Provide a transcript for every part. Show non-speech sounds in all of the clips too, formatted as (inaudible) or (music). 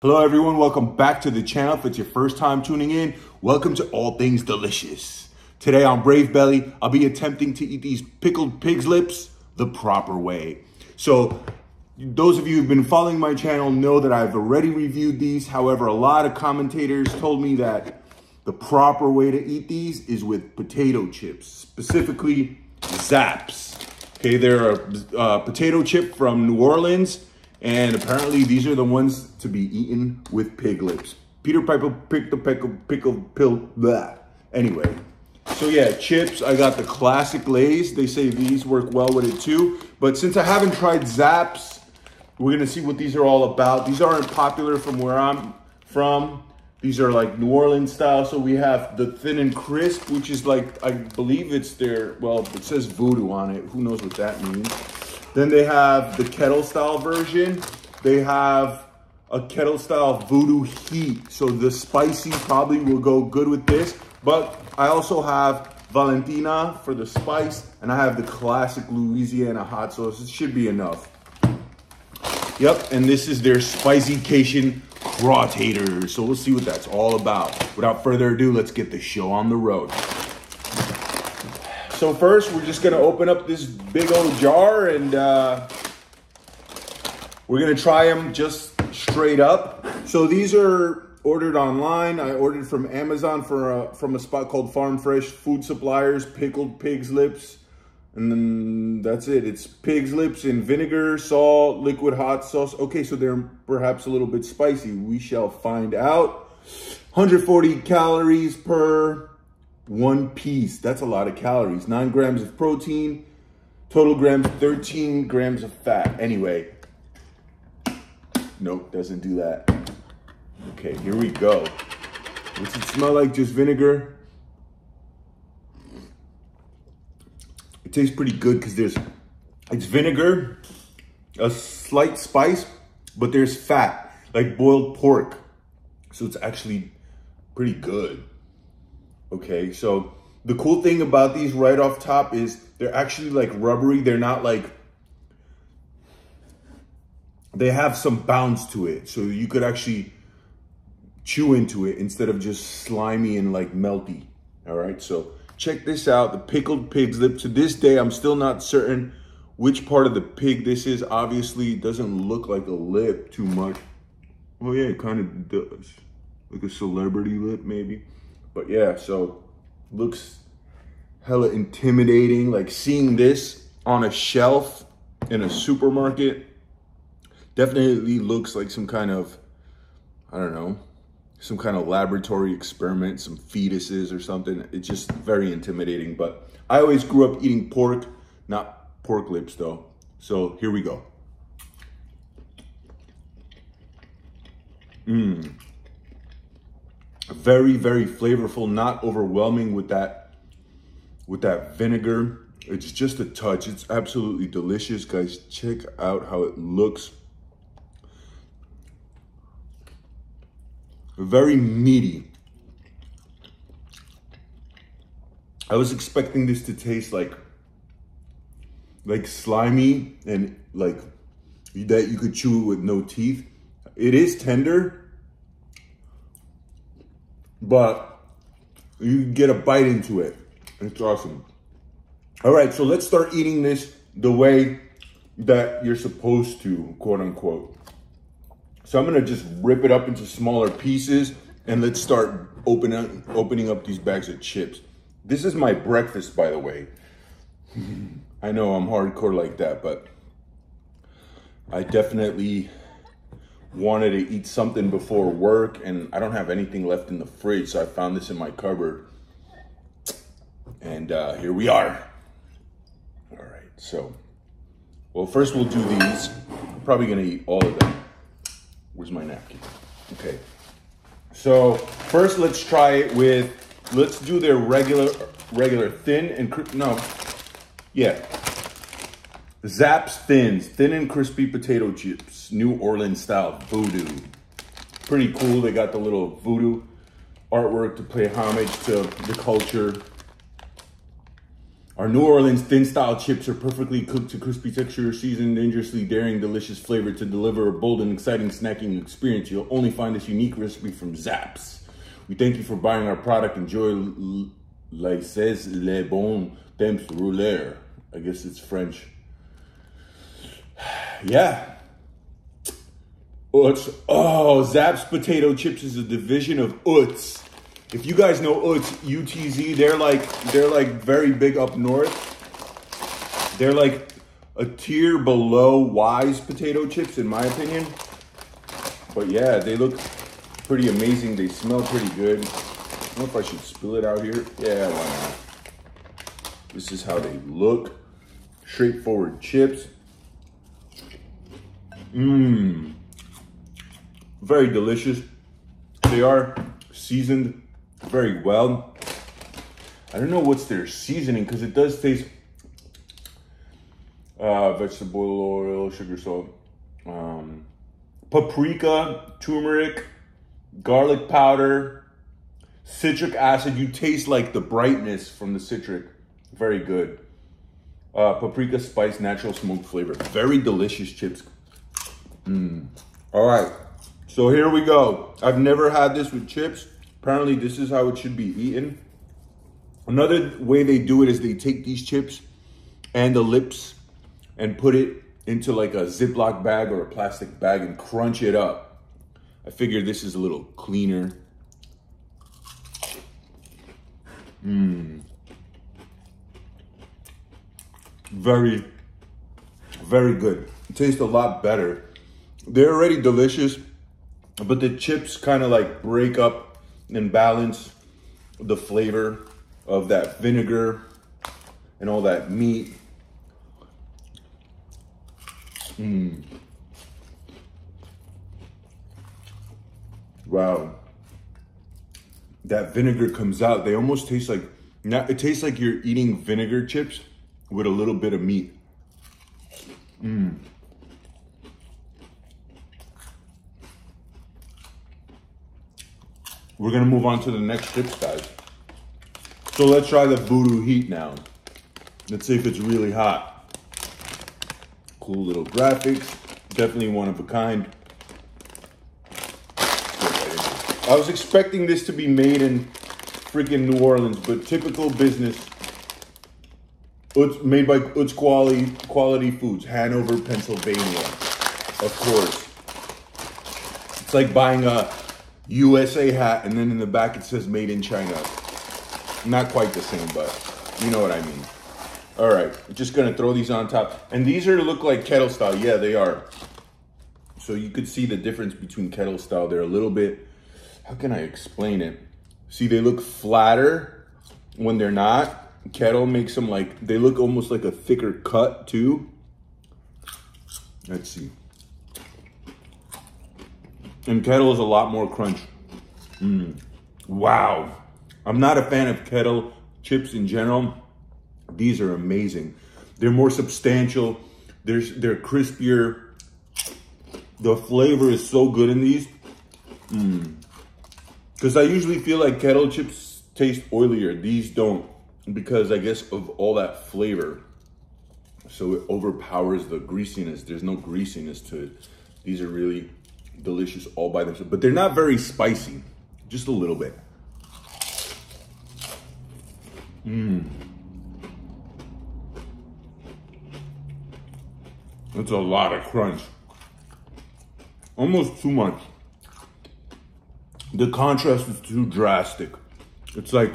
Hello everyone, welcome back to the channel. If it's your first time tuning in, welcome to All Things Delicious. Today on Brave Belly, I'll be attempting to eat these pickled pig's lips the proper way. So those of you who've been following my channel know that I've already reviewed these. However, a lot of commentators told me that the proper way to eat these is with potato chips, specifically Zapp's. Okay, they're a uh, potato chip from New Orleans and apparently these are the ones to be eaten with pig lips. Peter Piper picked the pickle, pickle, pill, blah. Anyway, so yeah, chips, I got the classic Lay's. They say these work well with it too. But since I haven't tried Zapp's, we're gonna see what these are all about. These aren't popular from where I'm from. These are like New Orleans style. So we have the thin and crisp, which is like, I believe it's their, well, it says voodoo on it. Who knows what that means. Then they have the kettle style version. They have a kettle style voodoo heat. So the spicy probably will go good with this. But I also have Valentina for the spice. And I have the classic Louisiana hot sauce. It should be enough. Yep, and this is their spicy Cajun taters. So we'll see what that's all about. Without further ado, let's get the show on the road. So first, we're just gonna open up this big old jar and uh, we're gonna try them just straight up. So these are ordered online. I ordered from Amazon for a, from a spot called Farm Fresh Food Suppliers, pickled pig's lips. And then that's it. It's pig's lips in vinegar, salt, liquid hot sauce. Okay, so they're perhaps a little bit spicy. We shall find out. 140 calories per one piece. That's a lot of calories. Nine grams of protein, total grams, 13 grams of fat. Anyway, nope, doesn't do that. Okay, here we go. What's it smell like? Just vinegar? It tastes pretty good because there's, it's vinegar, a slight spice, but there's fat, like boiled pork. So it's actually pretty good. Okay, so the cool thing about these right off top is they're actually like rubbery. They're not like, they have some bounce to it. So you could actually chew into it instead of just slimy and like melty. All right, so check this out, the pickled pig's lip. To this day, I'm still not certain which part of the pig this is. Obviously, it doesn't look like a lip too much. Oh yeah, it kind of does. Like a celebrity lip maybe. But yeah, so looks hella intimidating. Like seeing this on a shelf in a supermarket definitely looks like some kind of, I don't know, some kind of laboratory experiment, some fetuses or something. It's just very intimidating. But I always grew up eating pork, not pork lips though. So here we go. Mmm very, very flavorful, not overwhelming with that, with that vinegar. It's just a touch. It's absolutely delicious, guys. Check out how it looks. Very meaty. I was expecting this to taste like, like slimy and like that you could chew with no teeth. It is tender, but you get a bite into it. It's awesome. All right, so let's start eating this the way that you're supposed to, quote unquote. So I'm gonna just rip it up into smaller pieces and let's start opening opening up these bags of chips. This is my breakfast, by the way. (laughs) I know I'm hardcore like that, but I definitely wanted to eat something before work and I don't have anything left in the fridge. So I found this in my cupboard. And uh, here we are. All right, so, well, first we'll do these. I'm probably gonna eat all of them. Where's my napkin? Okay. So first let's try it with, let's do their regular, regular thin and, no, yeah, Zapp's Thins, thin and crispy potato chips, New Orleans style voodoo. Pretty cool. They got the little voodoo artwork to pay homage to the culture. Our New Orleans thin style chips are perfectly cooked to crispy texture, seasoned, dangerously daring, delicious flavor to deliver a bold and exciting snacking experience. You'll only find this unique recipe from Zapp's. We thank you for buying our product. Enjoy les le bon temps rouler. I guess it's French. Yeah. Utz. Oh, Zapp's potato chips is a division of Utz. If you guys know Utz, UTZ, they're like they're like very big up north. They're like a tier below Wise potato chips, in my opinion. But yeah, they look pretty amazing. They smell pretty good. I don't know if I should spill it out here. Yeah, why not? This is how they look. Straightforward chips. Mmm. Very delicious. They are seasoned very well. I don't know what's their seasoning because it does taste uh, vegetable oil, sugar, salt, um, paprika, turmeric, garlic powder, citric acid. You taste like the brightness from the citric. Very good. Uh, paprika spice, natural smoked flavor. Very delicious chips. Mm. All right. So here we go. I've never had this with chips. Apparently this is how it should be eaten. Another way they do it is they take these chips and the lips and put it into like a Ziploc bag or a plastic bag and crunch it up. I figure this is a little cleaner. Mmm. Very, very good. It tastes a lot better. They're already delicious, but the chips kind of like break up and balance the flavor of that vinegar and all that meat. Mmm. Wow. That vinegar comes out. They almost taste like, not, it tastes like you're eating vinegar chips with a little bit of meat. Mmm. We're gonna move on to the next chips, guys. So let's try the Voodoo Heat now. Let's see if it's really hot. Cool little graphics. Definitely one of a kind. I was expecting this to be made in freaking New Orleans, but typical business. It's made by Utz Quality, Quality Foods, Hanover, Pennsylvania. Of course. It's like buying a USA hat, and then in the back it says made in China. Not quite the same, but you know what I mean. All right, just gonna throw these on top. And these are look like kettle style. Yeah, they are. So you could see the difference between kettle style. They're a little bit, how can I explain it? See, they look flatter when they're not. Kettle makes them like, they look almost like a thicker cut too. Let's see. And kettle is a lot more crunch. Mm. Wow. I'm not a fan of kettle chips in general. These are amazing. They're more substantial. They're, they're crispier. The flavor is so good in these. Because mm. I usually feel like kettle chips taste oilier. These don't because I guess of all that flavor. So it overpowers the greasiness. There's no greasiness to it. These are really delicious all by themselves, but they're not very spicy, just a little bit. Mmm. That's a lot of crunch. Almost too much. The contrast is too drastic. It's like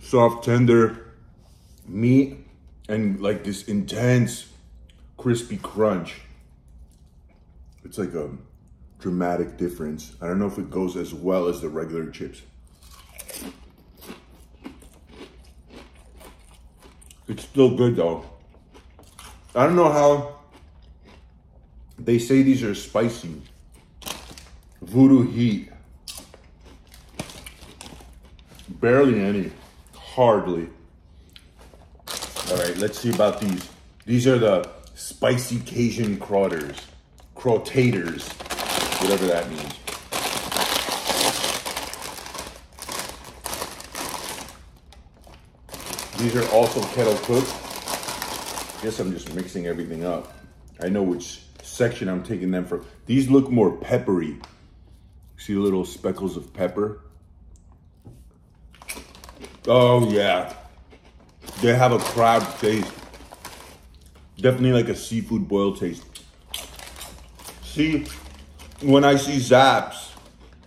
soft, tender meat and like this intense crispy crunch it's like a dramatic difference. I don't know if it goes as well as the regular chips. It's still good though. I don't know how they say these are spicy. Voodoo heat. Barely any. Hardly. All right, let's see about these. These are the spicy Cajun crawders Crawtators, whatever that means. These are also kettle cooked. Guess I'm just mixing everything up. I know which section I'm taking them from. These look more peppery. See little speckles of pepper? Oh yeah. They have a crab taste. Definitely like a seafood boil taste. See, when I see Zapp's,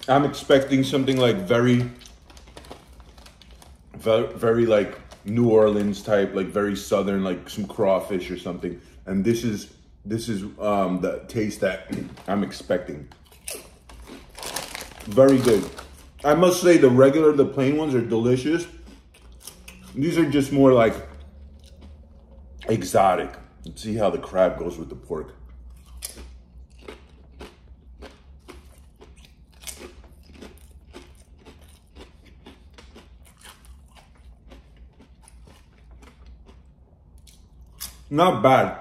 I'm expecting something like very, very, like New Orleans type, like very southern, like some crawfish or something. And this is this is um, the taste that I'm expecting. Very good. I must say the regular, the plain ones are delicious. These are just more like exotic. Let's see how the crab goes with the pork. Not bad,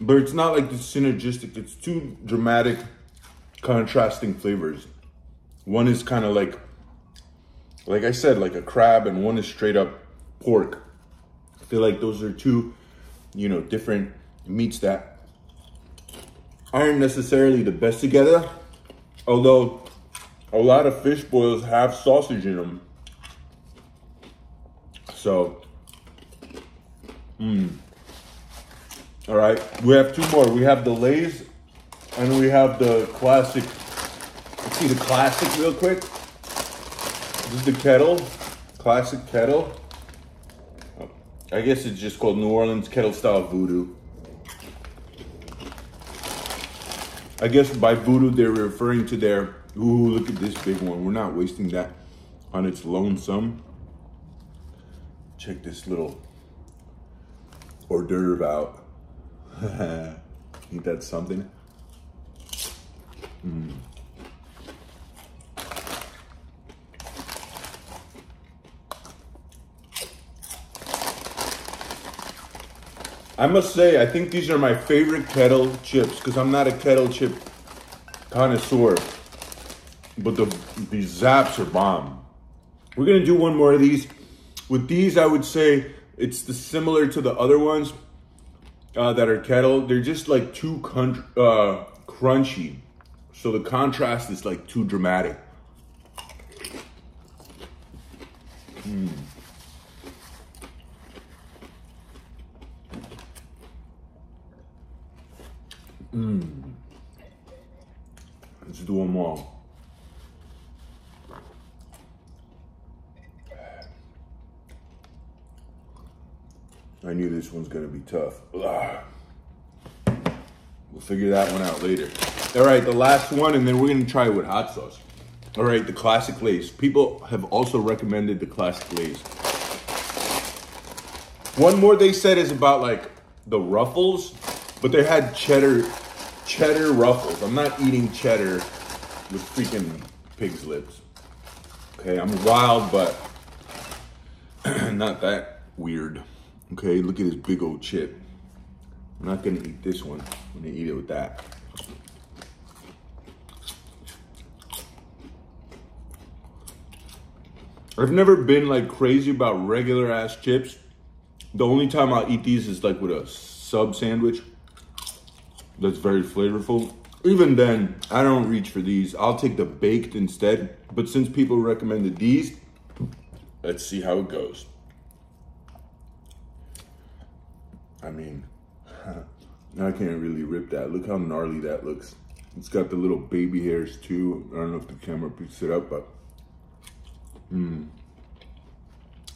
but it's not like the synergistic. It's two dramatic, contrasting flavors. One is kind of like, like I said, like a crab, and one is straight up pork. I feel like those are two, you know, different meats that aren't necessarily the best together. Although a lot of fish boils have sausage in them. So, mmm. All right, we have two more. We have the Lay's and we have the classic. Let's see the classic real quick. This is the kettle, classic kettle. I guess it's just called New Orleans kettle style voodoo. I guess by voodoo they're referring to their, ooh, look at this big one. We're not wasting that on its lonesome. Check this little hors d'oeuvre out. (laughs) Ain't that something? Mm. I must say, I think these are my favorite kettle chips because I'm not a kettle chip connoisseur. But the these Zapp's are bomb. We're gonna do one more of these. With these, I would say it's the similar to the other ones, uh, that are kettle, they're just like too uh, crunchy. So the contrast is like too dramatic. Mm. Mm. Let's do them all. I knew this one's gonna be tough. Ugh. We'll figure that one out later. All right, the last one, and then we're gonna try it with hot sauce. All right, the classic Lay's. People have also recommended the classic Lay's. One more they said is about like the ruffles, but they had cheddar, cheddar ruffles. I'm not eating cheddar with freaking pig's lips. Okay, I'm wild, but (clears throat) not that weird. Okay, look at this big old chip. I'm not gonna eat this one. I'm gonna eat it with that. I've never been like crazy about regular ass chips. The only time I'll eat these is like with a sub sandwich that's very flavorful. Even then, I don't reach for these. I'll take the baked instead. But since people recommended these, let's see how it goes. I mean, (laughs) I can't really rip that. Look how gnarly that looks. It's got the little baby hairs too. I don't know if the camera picks it up, but mm.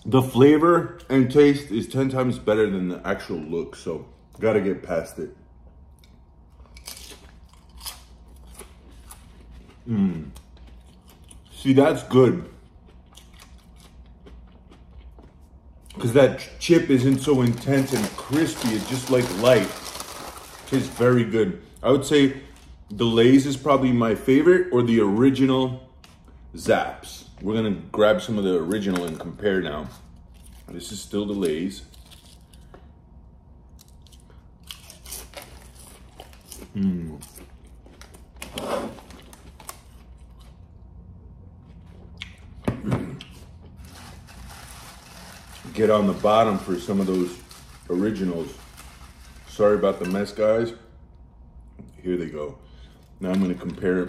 the flavor and taste is 10 times better than the actual look. So gotta get past it. Mm. See, that's good. Because that chip isn't so intense and crispy. It's just like light. Tastes very good. I would say the Lay's is probably my favorite or the original Zapp's. We're gonna grab some of the original and compare now. This is still the Lay's. Hmm. Get on the bottom for some of those originals. Sorry about the mess, guys. Here they go. Now I'm gonna compare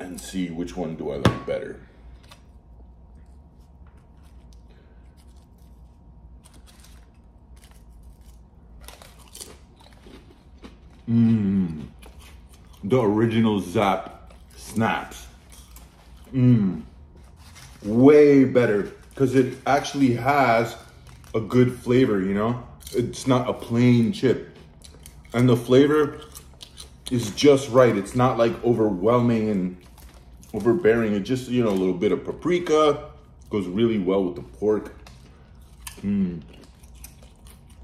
and see which one do I like better. Mmm. The original Zap snaps. Mmm. Way better because it actually has a good flavor, you know? It's not a plain chip. And the flavor is just right. It's not like overwhelming and overbearing. It just, you know, a little bit of paprika goes really well with the pork. Mmm.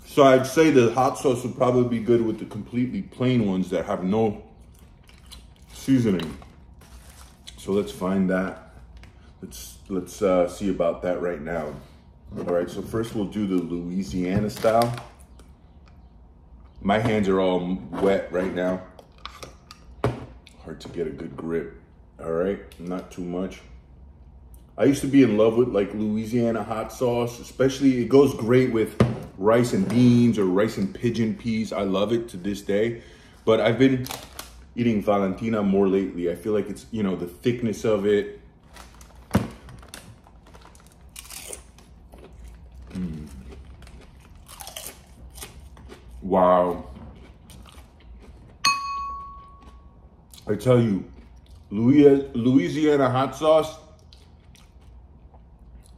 So I'd say the hot sauce would probably be good with the completely plain ones that have no seasoning. So let's find that. Let's let's uh, see about that right now. All right, so first we'll do the Louisiana style. My hands are all wet right now. Hard to get a good grip. All right, not too much. I used to be in love with like Louisiana hot sauce, especially it goes great with rice and beans or rice and pigeon peas. I love it to this day. But I've been eating Valentina more lately. I feel like it's, you know, the thickness of it. Wow. I tell you, Louisiana hot sauce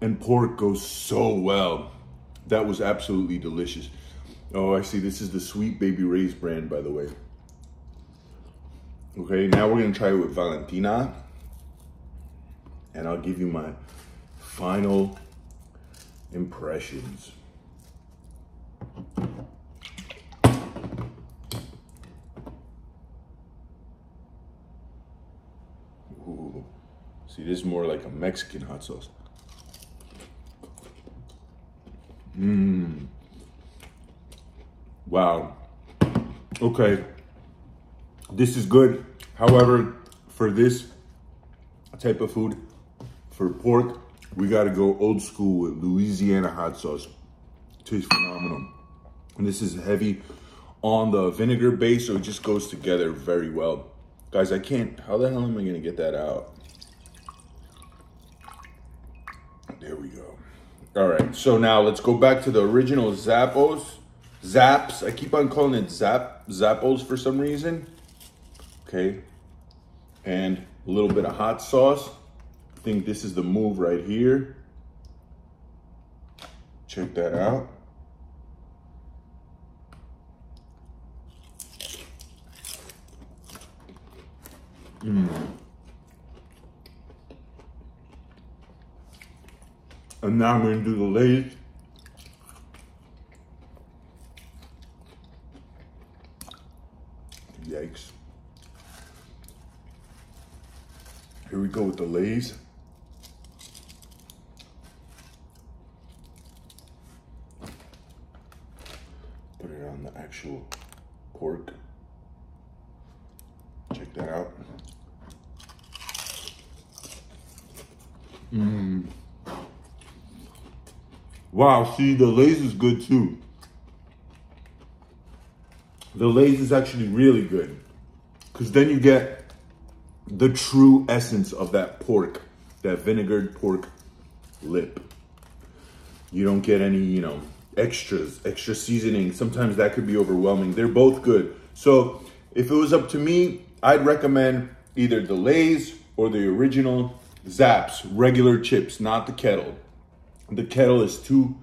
and pork goes so well. That was absolutely delicious. Oh, I see. This is the Sweet Baby Ray's brand, by the way. Okay, now we're gonna try it with Valentina. And I'll give you my final impressions. Ooh. This is more like a Mexican hot sauce. Mmm. Wow. Okay. This is good. However, for this type of food, for pork, we got to go old school with Louisiana hot sauce. Tastes phenomenal. And this is heavy on the vinegar base, so it just goes together very well. Guys, I can't, how the hell am I gonna get that out? There we go. All right, so now let's go back to the original Zappos. Zapp's, I keep on calling it Zap, Zappos for some reason. Okay, and a little bit of hot sauce. I think this is the move right here. Check that out. Mmm. And now I'm going to do the Lay's. Yikes. Here we go with the Lay's. Put it on the actual pork. Check that out. Mmm. Wow, see, the Lay's is good too. The Lay's is actually really good. Because then you get the true essence of that pork, that vinegared pork lip. You don't get any, you know, extras, extra seasoning. Sometimes that could be overwhelming. They're both good. So if it was up to me, I'd recommend either the Lay's or the original Zapp's, regular chips, not the kettle the kettle is too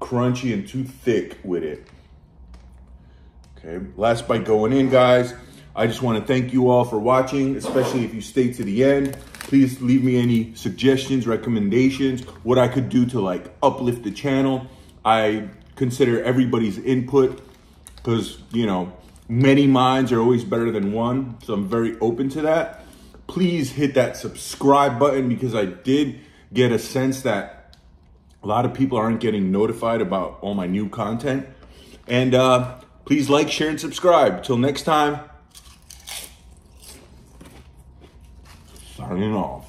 crunchy and too thick with it. Okay, last bite going in, guys. I just want to thank you all for watching, especially if you stay to the end. Please leave me any suggestions, recommendations, what I could do to like uplift the channel. I consider everybody's input because, you know, many minds are always better than one. So I'm very open to that. Please hit that subscribe button because I did get a sense that a lot of people aren't getting notified about all my new content. And uh, please like, share, and subscribe. Till next time, signing off.